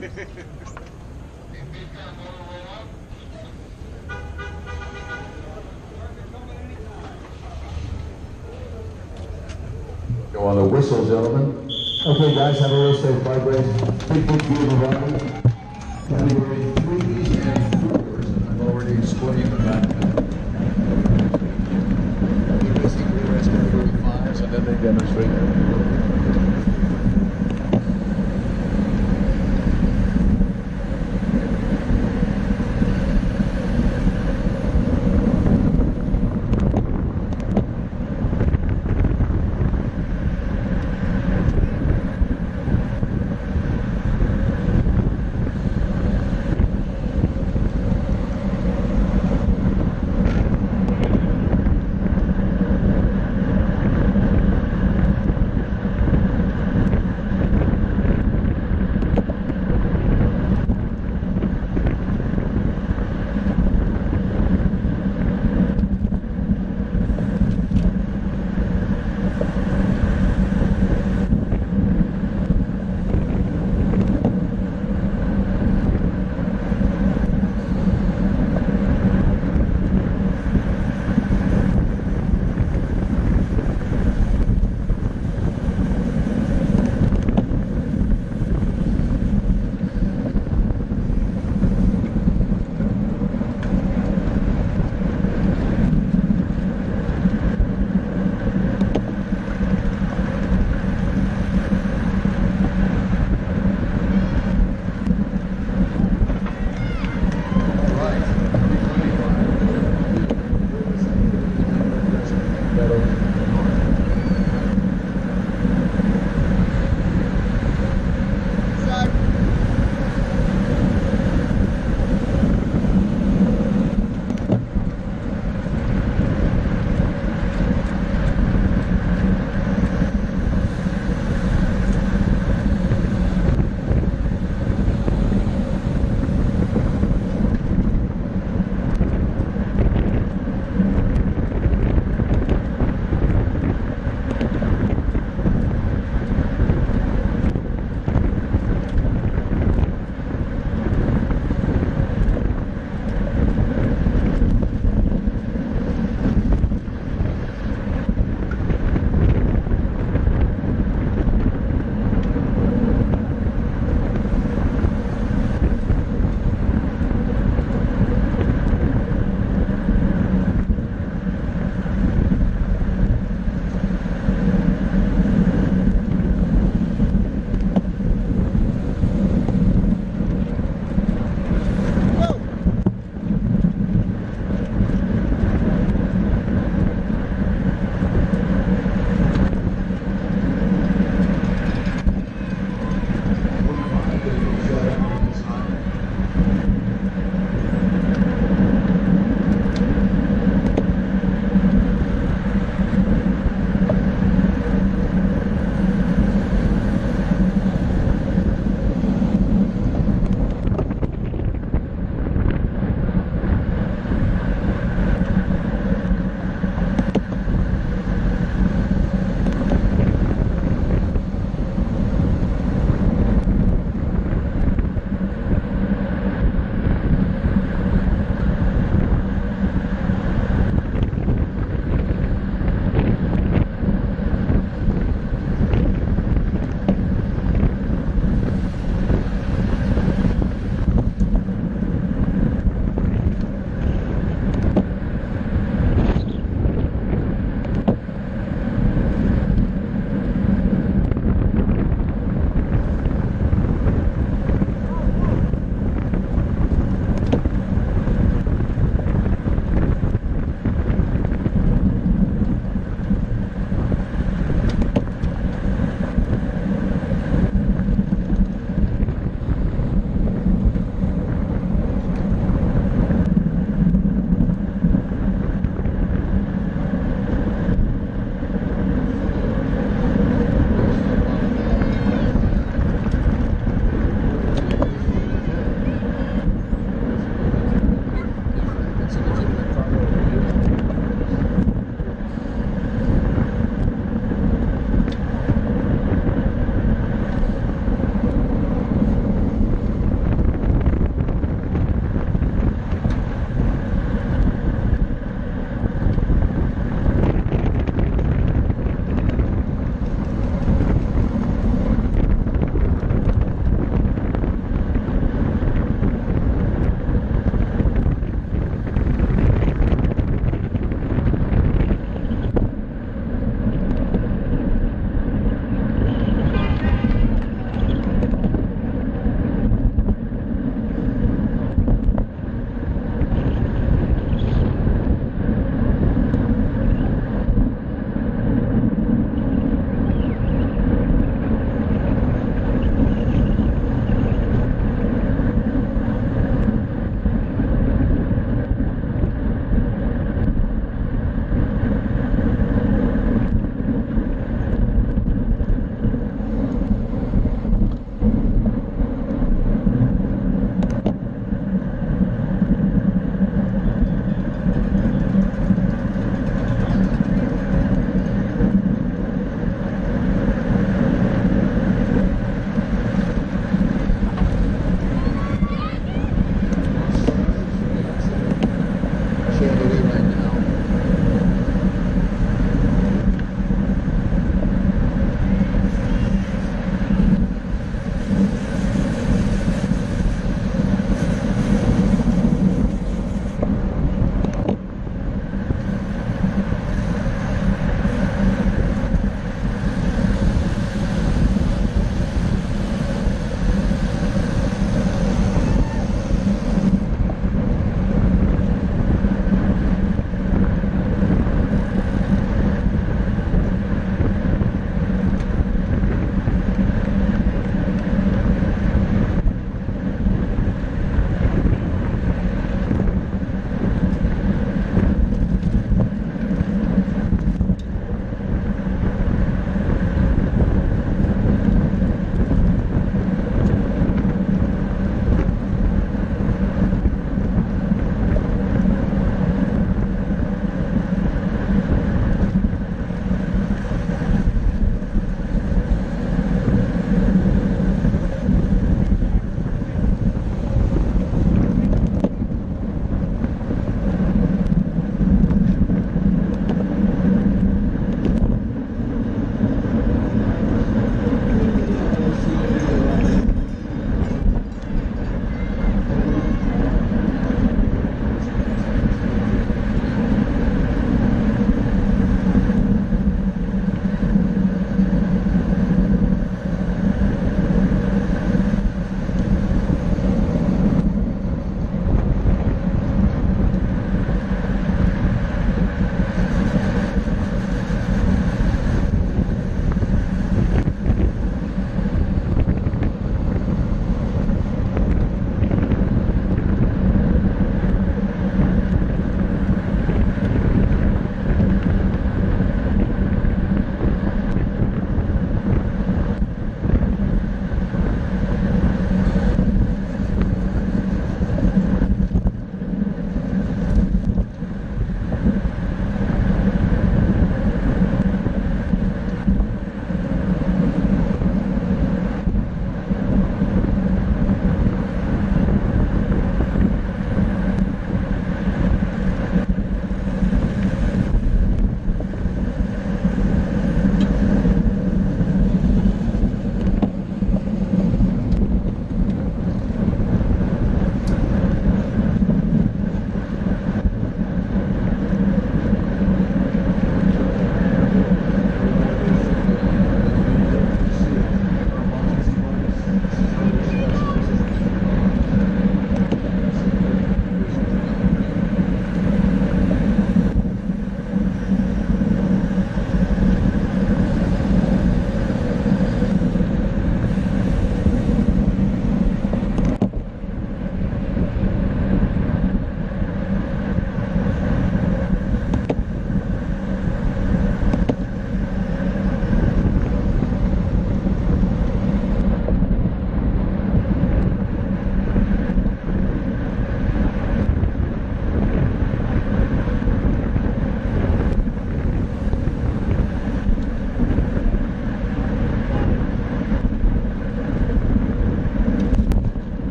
Go on the whistle, gentlemen. Okay, guys, have a real safe flight, Grace. Big, big, beautiful runway.